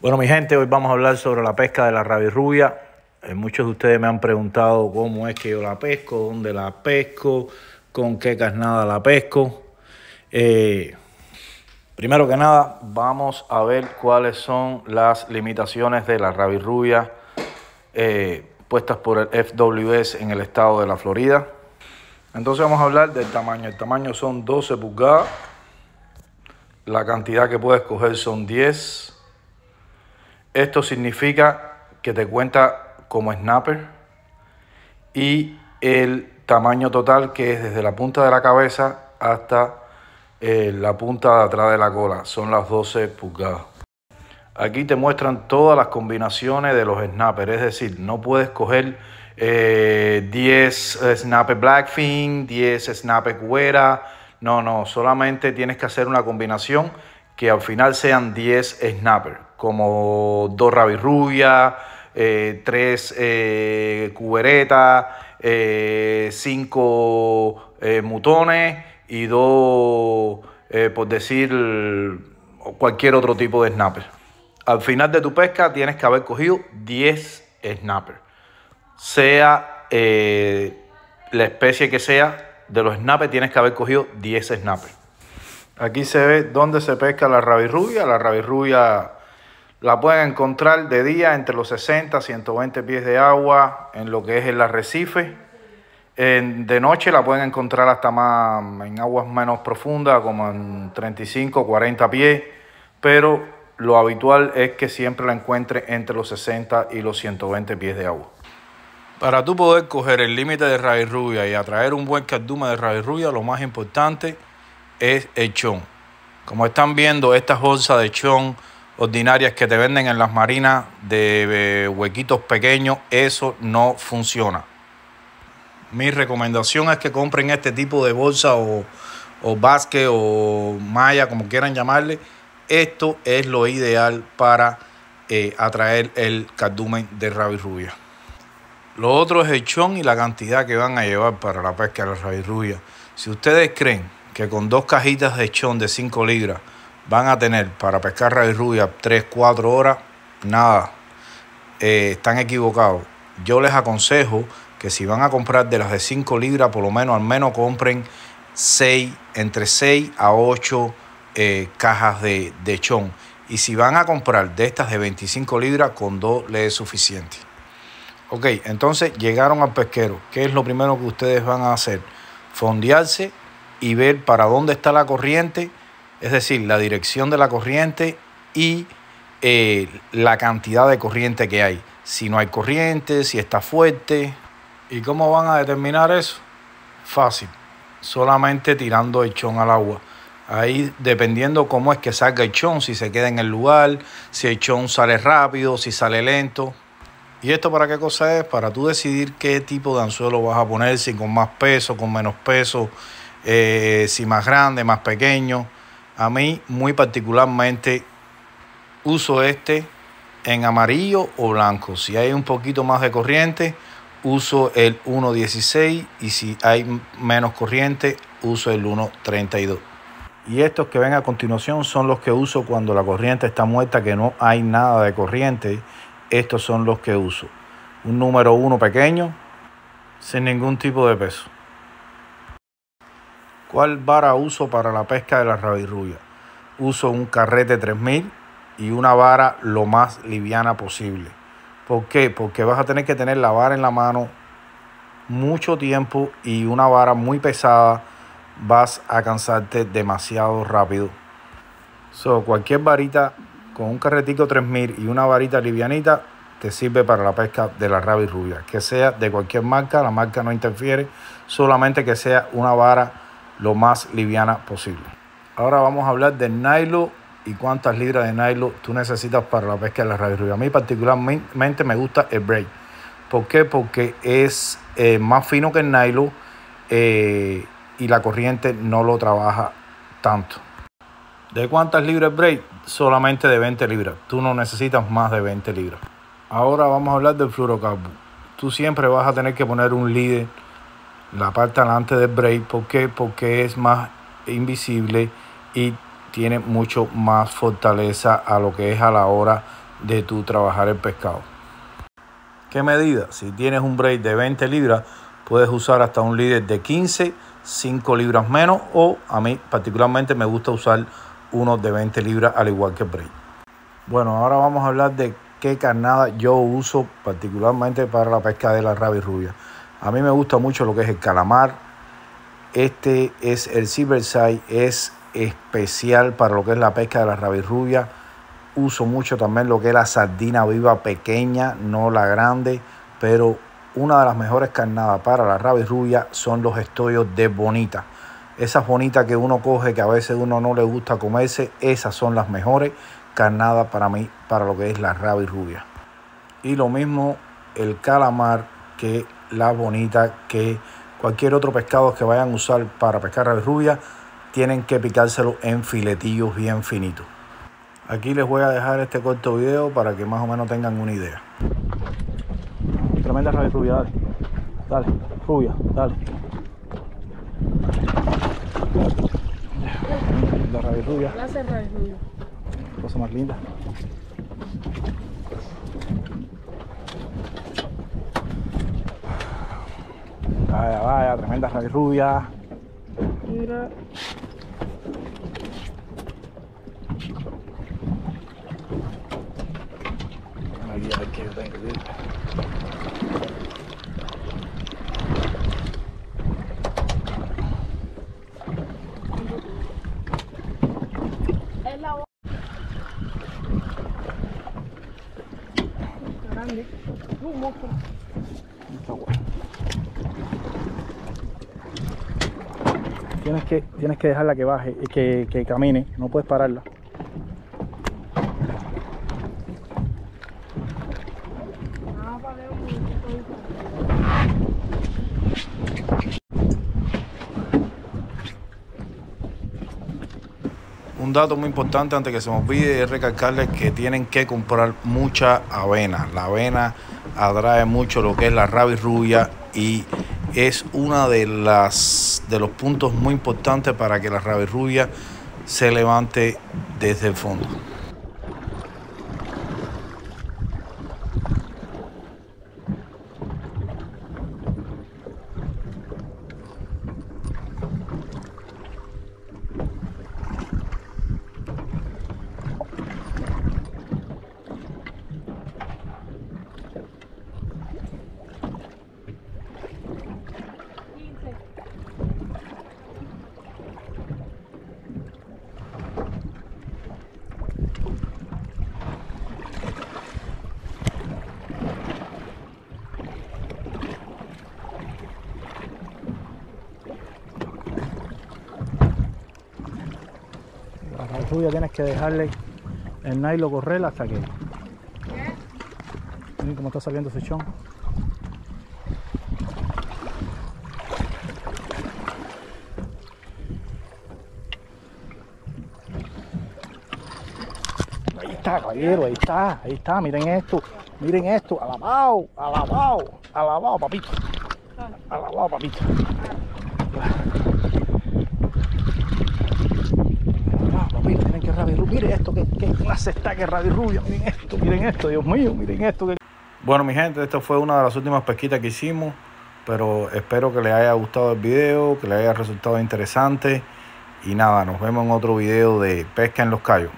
Bueno, mi gente, hoy vamos a hablar sobre la pesca de la rabirrubia. Eh, muchos de ustedes me han preguntado cómo es que yo la pesco, dónde la pesco, con qué carnada la pesco. Eh, primero que nada, vamos a ver cuáles son las limitaciones de la rabirrubia eh, puestas por el FWS en el estado de la Florida. Entonces vamos a hablar del tamaño. El tamaño son 12 pulgadas. La cantidad que puedes coger son 10 esto significa que te cuenta como snapper y el tamaño total que es desde la punta de la cabeza hasta eh, la punta de atrás de la cola. Son las 12 pulgadas. Aquí te muestran todas las combinaciones de los snappers, es decir, no puedes coger 10 eh, snapper blackfin, 10 snapper cuera, no, no, solamente tienes que hacer una combinación que al final sean 10 snappers como dos rabirrubias, eh, tres eh, cuberetas, eh, cinco eh, mutones y dos, por decir, cualquier otro tipo de snapper. Al final de tu pesca tienes que haber cogido 10 snappers. Sea la especie que sea de los snappers, tienes que haber cogido 10 snappers. Aquí se ve dónde se pesca la rabirrubia. La rabirrubia la pueden encontrar de día entre los 60 y 120 pies de agua en lo que es el arrecife. de noche la pueden encontrar hasta más en aguas menos profundas, como en 35 40 pies, pero lo habitual es que siempre la encuentre entre los 60 y los 120 pies de agua. Para tú poder coger el límite de raíz rubia y atraer un buen cardumen de raíz rubia, lo más importante es el chón. Como están viendo, estas bolsas de chón ordinarias que te venden en las marinas de eh, huequitos pequeños, eso no funciona. Mi recomendación es que compren este tipo de bolsa o, o basque o malla, como quieran llamarle. Esto es lo ideal para eh, atraer el cardumen de rabirrubia. Lo otro es el chón y la cantidad que van a llevar para la pesca de la rabirrubia. Si ustedes creen que con dos cajitas de chón de 5 libras van a tener para pescar raíz rubia 3, 4 horas, nada, eh, están equivocados. Yo les aconsejo que si van a comprar de las de 5 libras, por lo menos al menos compren 6, entre 6 a 8 eh, cajas de, de chón. Y si van a comprar de estas de 25 libras, con dos les es suficiente. Ok, entonces llegaron al pesquero. ¿Qué es lo primero que ustedes van a hacer? Fondearse y ver para dónde está la corriente es decir, la dirección de la corriente y eh, la cantidad de corriente que hay. Si no hay corriente, si está fuerte. ¿Y cómo van a determinar eso? Fácil, solamente tirando el chón al agua. Ahí dependiendo cómo es que salga el chón, si se queda en el lugar, si el chón sale rápido, si sale lento. ¿Y esto para qué cosa es? Para tú decidir qué tipo de anzuelo vas a poner, si con más peso, con menos peso, eh, si más grande, más pequeño. A mí muy particularmente uso este en amarillo o blanco. Si hay un poquito más de corriente, uso el 1.16 y si hay menos corriente, uso el 1.32. Y estos que ven a continuación son los que uso cuando la corriente está muerta, que no hay nada de corriente. Estos son los que uso. Un número 1 pequeño, sin ningún tipo de peso. ¿Cuál vara uso para la pesca de la rabirrubia? Uso un carrete 3000 y una vara lo más liviana posible. ¿Por qué? Porque vas a tener que tener la vara en la mano mucho tiempo y una vara muy pesada vas a cansarte demasiado rápido. So, cualquier varita con un carretico 3000 y una varita livianita te sirve para la pesca de la rabirrubia. Que sea de cualquier marca, la marca no interfiere, solamente que sea una vara lo más liviana posible. Ahora vamos a hablar de nylon y cuántas libras de nylon tú necesitas para la pesca de la radio A mí particularmente me gusta el braid. ¿Por qué? Porque es eh, más fino que el nylon eh, y la corriente no lo trabaja tanto. ¿De cuántas libras braid? Solamente de 20 libras. Tú no necesitas más de 20 libras. Ahora vamos a hablar del fluorocarbo. Tú siempre vas a tener que poner un líder la parte delante del braid. ¿Por qué? Porque es más invisible y tiene mucho más fortaleza a lo que es a la hora de tu trabajar el pescado. ¿Qué medida? Si tienes un braid de 20 libras, puedes usar hasta un líder de 15, 5 libras menos o a mí particularmente me gusta usar uno de 20 libras al igual que el braid. Bueno, ahora vamos a hablar de qué carnada yo uso particularmente para la pesca de la rabia rubia. A mí me gusta mucho lo que es el calamar. Este es el Silverside, es especial para lo que es la pesca de la rabia rubia. Uso mucho también lo que es la sardina viva pequeña, no la grande, pero una de las mejores carnadas para la rabia rubia son los estollos de bonita. Esas bonitas que uno coge que a veces uno no le gusta comerse, esas son las mejores carnadas para mí, para lo que es la rabia rubia. Y lo mismo el calamar que la bonita, que cualquier otro pescado que vayan a usar para pescar rabia rubia, tienen que picárselo en filetillos bien finitos. Aquí les voy a dejar este corto video para que más o menos tengan una idea. Tremenda rabia rubia, dale. Dale, rubia, dale. La rabia rubia. Rabia rubia. Cosa más linda. Vaya, vaya, tremenda rabia rubia. Mira. Aquí a ver qué yo tengo aquí. Es la grande. Un monstruo. Está bueno. Tienes que, tienes que dejarla que baje que, que camine, no puedes pararla. Un dato muy importante antes que se me olvide es recalcarles que tienen que comprar mucha avena. La avena atrae mucho lo que es la rabia rubia y es una de las de los puntos muy importantes para que la rabia rubia se levante desde el fondo. Rubia tienes que dejarle el nylon correr hasta que. Miren cómo está saliendo ese chón. Ahí está, caballero, ahí está, ahí está, miren esto, miren esto, alabado, alabado, alabado, papito, alabado, papito. Ah, papito, miren esto, qué, clase está que rabia rubia, miren esto, miren esto, Dios mío, miren esto. Bueno, mi gente, esta fue una de las últimas pesquitas que hicimos, pero espero que les haya gustado el video, que les haya resultado interesante y nada, nos vemos en otro video de pesca en los callos.